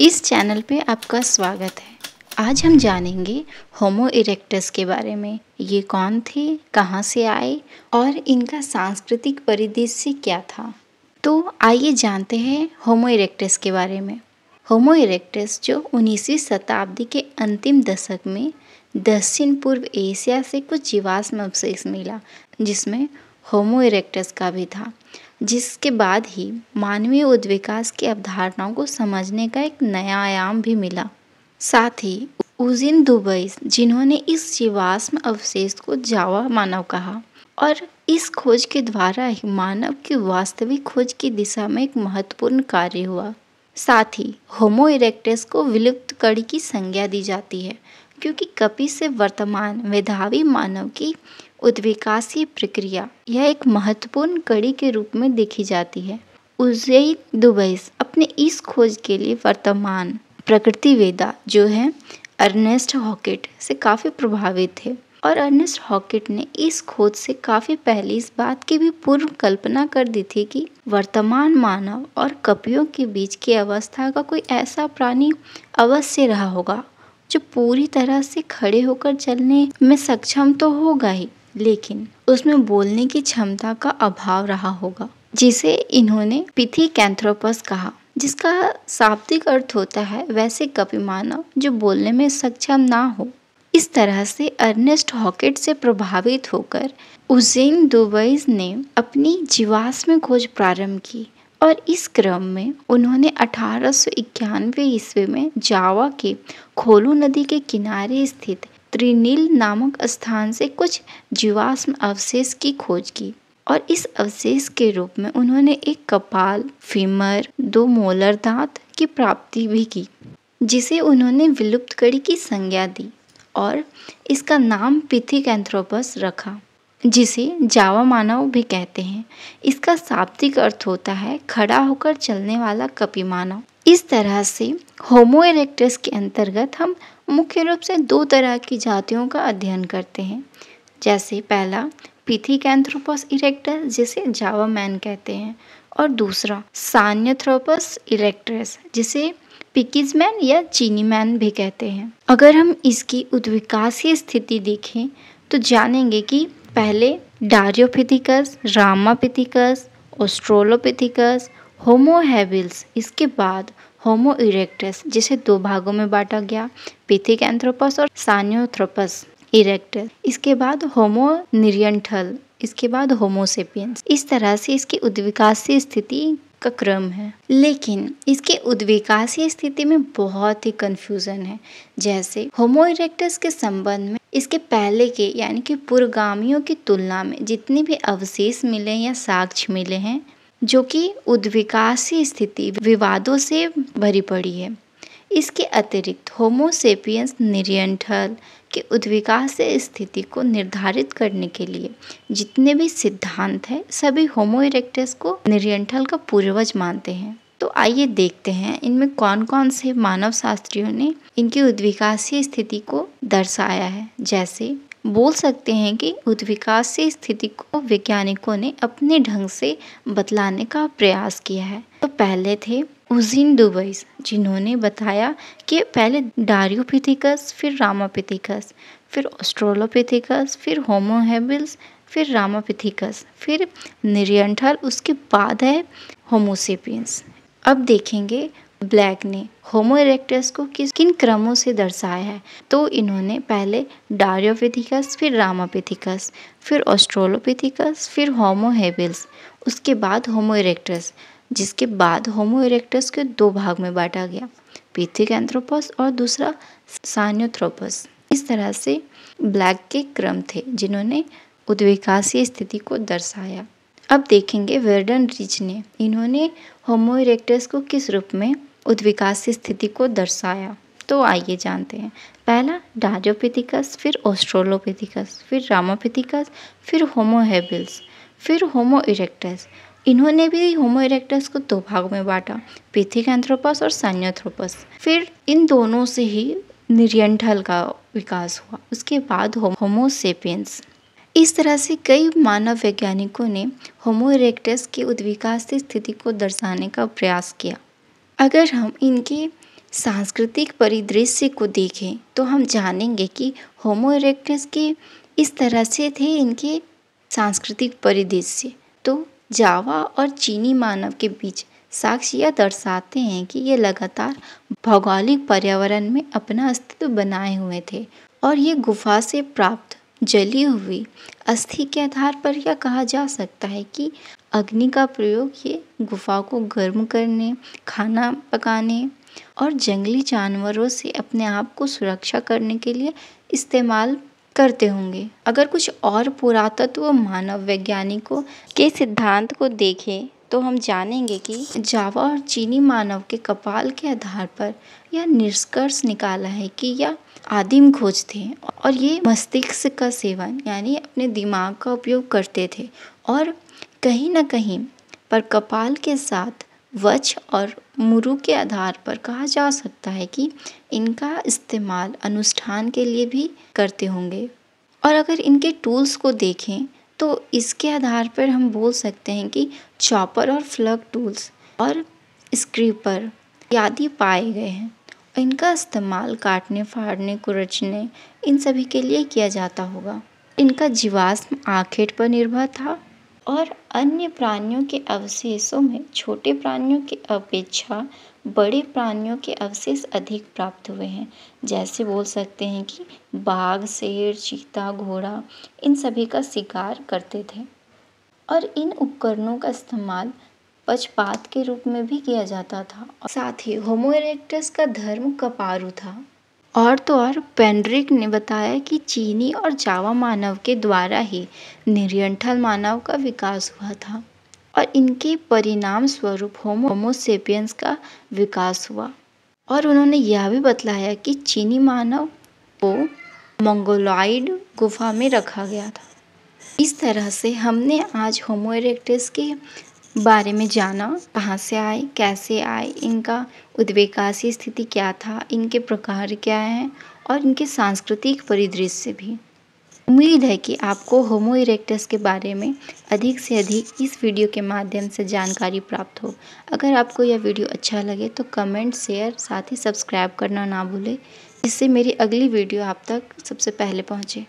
इस चैनल पे आपका स्वागत है। आज हम जानेंगे होमो इरेक्टस के बारे में। ये कौन थे? कहाँ से आए? और इनका सांस्कृतिक परिदृश्य क्या था? तो आइए जानते हैं होमो इरेक्टस के बारे में। होमो इरेक्टस जो 19वीं शताब्दी के अंतिम दशक में दक्षिण पूर्व एशिया से कुछ जीवाश्म अवशेष मिला, जिसमें होमो इरेक्टस का भी था। जिसके बाद ही मानवीय उद्विकास की अवधारणाओं को समझने का एक नया आयाम भी मिला। साथ ही उजिन दुबई जिन्होंने इस जीवाश्म अवशेष को जावा मानव कहा और इस खोज के द्वारा ही मानव की वास्तविक खोज की दिशा में एक महत्वपूर्ण कार्य हुआ। साथ ही होमो इरेक्टस को विलुप्त कड़ी की संज्ञा दी जाती है, क्योंकि कपि से वर्तमान मेधावी मानव की उद्विकासीय प्रक्रिया। यह एक महत्वपूर्ण कड़ी के रूप में देखी जाती है। उजई दुबई अपने इस खोज के लिए वर्तमान प्रकृति वेदा जो है, अर्नेस्ट हॉकेट से काफ़ी प्रभावित थे। और अर्नेस्ट हॉकेट ने इस खोज से काफ़ी पहले इस बात की भी पूर्व कल्पना कर दी थी कि वर्तमान मानव और कपियों के बीच की अवस्था का कोई ऐसा प्राणी अवश्य रहा होगा, जो पूरी तरह से खड़े होकर चलने में सक्षम तो होगा ही। लेकिन उसमें बोलने की क्षमता का अभाव रहा होगा, जिसे इन्होंने पिथी कैंथ्रोपस कहा, जिसका शाब्दिक अर्थ होता है वैसे कपि मानव जो बोलने में सक्षम ना हो। इस तरह से अर्नेस्ट हॉकेट से प्रभावित होकर, उजैन दुबई ने अपनी जीवाश्म खोज प्रारंभ की और इस क्रम में उन्होंने अठारह सौ ईस्वी में जावा के खोलू नदी के किनारे स्थित त्रिनील नामक स्थान से कुछ जीवाश्म अवशेष की खोज की और इस अवशेष के रूप में उन्होंने एक कपाल, फीमर, दो मोलर दांत की प्राप्ति भी की, जिसे उन्होंने विलुप्त कड़ी की संज्ञा दी और इसका नाम पिथिक पिथिकैंथ्रोपस रखा, जिसे जावा मानव भी कहते हैं। इसका शाब्दिक अर्थ होता है खड़ा होकर चलने वाला कपि मानव। इस तरह से होमो इरेक्टस के अंतर्गत हम मुख्य रूप से दो तरह की जातियों का अध्ययन करते हैं। जैसे पहला पिथिकैंथ्रोपस इरेक्टस जिसे जावा मैन कहते हैं, और दूसरा सान्यथ्रोपस इरेक्टस जिसे पिकीज मैन या चीनी मैन भी कहते हैं। अगर हम इसकी उद्विकासीय स्थिति देखें तो जानेंगे कि पहले डारियोपिथिकस रामापिथिकस ऑस्ट्रोलोपिथिकस होमो हैबिल्स इसके बाद होमो इरेक्टस जिसे दो भागों में बांटा गया पिथिक एंथ्रोपस और सानियोथ्रोपस। इरेक्टस इसके बाद होमो निरियंठल इसके बाद होमोसेपियंस इस तरह से इसकी उद्विकासीय स्थिति का क्रम है। लेकिन इसके उद्विकासीय स्थिति में बहुत ही कंफ्यूजन है। जैसे होमो इरेक्टस के संबंध में इसके पहले के, यानी कि पूर्वगामियों की तुलना में जितने भी अवशेष मिले या साक्ष्य मिले हैं जो कि उद्विकासीय स्थिति विवादों से भरी पड़ी है। इसके अतिरिक्त होमोसेपियंस निरियंठल के उद्विकासीय स्थिति को निर्धारित करने के लिए जितने भी सिद्धांत हैं, सभी होमो इरेक्टस को निरियंठल का पूर्वज मानते हैं। तो आइए देखते हैं, इनमें कौन कौन से मानव शास्त्रियों ने इनकी उद्विकासीय स्थिति को दर्शाया है। जैसे बोल सकते हैं कि उद्विकास से स्थिति को वैज्ञानिकों ने अपने ढंग से बतलाने का प्रयास किया है। तो पहले थे उजिन दुबई जिन्होंने बताया कि पहले डारियोपिथिकस, फिर रामापिथिकस, फिर ऑस्ट्रोलोपिथिकस, फिर होमोहेबिल्स फिर रामापिथिकस, फिर निरियंठल उसके बाद है होमोसेपियंस अब देखेंगे ब्लैक ने होमो इरेक्टस को किस किन क्रमों से दर्शाया है? तो इन्होंने पहले डारियोपिथिकस, फिर रामापिथिकस, फिर ऑस्ट्रोलोपिथिकस, फिर होमो हेबिल्स, उसके बाद होमो इरेक्टस, जिसके बाद होमो इरेक्टस के दो भाग में बांटा गया पिथिक एंथ्रोपस और दूसरा सान्योथ्रोपस। इस तरह से ब्लैक के क्रम थे, जिन्होंने उद्विकासीय स्थिति को दर्शाया। अब देखेंगे वर्डन रिच ने। इन्होंने होमो इरेक्टस को किस रूप में उद्विकास स्थिति को दर्शाया? तो आइए जानते हैं। पहला डारियोपिथिकस फिर ऑस्ट्रोलोपिथिकस फिर रामापिथिकस फिर होमोहेबिल्स फिर होमो इरेक्टस इन्होंने भी होमो इरेक्टस को दो भागों में बांटा पिथिक एंथ्रोपस और सान्योथ्रोपस फिर इन दोनों से ही निरियंठल का विकास हुआ। उसके बाद होमो होमोसेपियंस इस तरह से कई मानव वैज्ञानिकों ने होमो इरेक्टस की उद्विकास स्थिति को दर्शाने का प्रयास किया। अगर हम इनके सांस्कृतिक परिदृश्य को देखें तो हम जानेंगे कि होमो इरेक्टस के इस तरह से थे इनके सांस्कृतिक परिदृश्य। तो जावा और चीनी मानव के बीच साक्ष्य यह दर्शाते हैं कि ये लगातार भौगोलिक पर्यावरण में अपना अस्तित्व बनाए हुए थे और ये गुफा से प्राप्त जली हुई अस्थि के आधार पर यह कहा जा सकता है कि अग्नि का प्रयोग ये गुफा को गर्म करने, खाना पकाने और जंगली जानवरों से अपने आप को सुरक्षा करने के लिए इस्तेमाल करते होंगे। अगर कुछ और पुरातत्व मानव वैज्ञानिकों के सिद्धांत को देखें तो हम जानेंगे कि जावा और चीनी मानव के कपाल के आधार पर यह निष्कर्ष निकाला है कि यह आदिम खोज थे और ये मस्तिष्क का सेवन, यानी अपने दिमाग का उपयोग करते थे। और कहीं ना कहीं पर कपाल के साथ वच और मुरु के आधार पर कहा जा सकता है कि इनका इस्तेमाल अनुष्ठान के लिए भी करते होंगे। और अगर इनके टूल्स को देखें तो इसके आधार पर हम बोल सकते हैं कि चॉपर और फ्लग टूल्स और स्क्रीपर आदि पाए गए हैं। इनका इस्तेमाल काटने, फाड़ने, कुरचने, इन सभी के लिए किया जाता होगा। इनका जीवाश्म आखेट पर निर्भर था और अन्य प्राणियों के अवशेषों में छोटे प्राणियों की अपेक्षा बड़े प्राणियों के अवशेष अधिक प्राप्त हुए हैं। जैसे बोल सकते हैं कि बाघ, शेर, चीता, घोड़ा, इन सभी का शिकार करते थे। और इन उपकरणों का इस्तेमाल पक्षपात के रूप में भी किया जाता था। साथ ही होमो इरेक्टस का धर्म कपारू था। और तो और पेंड्रिक ने बताया कि चीनी और जावा मानव के द्वारा ही निरियंठल मानव का विकास हुआ था। और इनके परिणाम स्वरूप होमो होमोसेपियंस का विकास हुआ। और उन्होंने यह भी बतलाया कि चीनी मानव को मंगोलॉइड गुफा में रखा गया था। इस तरह से हमने आज होमो इरेक्टस के बारे में जाना, कहाँ से आए, कैसे आए, इनका उद्विकासी स्थिति क्या था, इनके प्रकार क्या हैं और इनके सांस्कृतिक परिदृश्य भी। उम्मीद है कि आपको होमो इरेक्टस के बारे में अधिक से अधिक इस वीडियो के माध्यम से जानकारी प्राप्त हो। अगर आपको यह वीडियो अच्छा लगे तो कमेंट, शेयर, साथ ही सब्सक्राइब करना ना भूलें। जिससे मेरी अगली वीडियो आप तक सबसे पहले पहुँचे।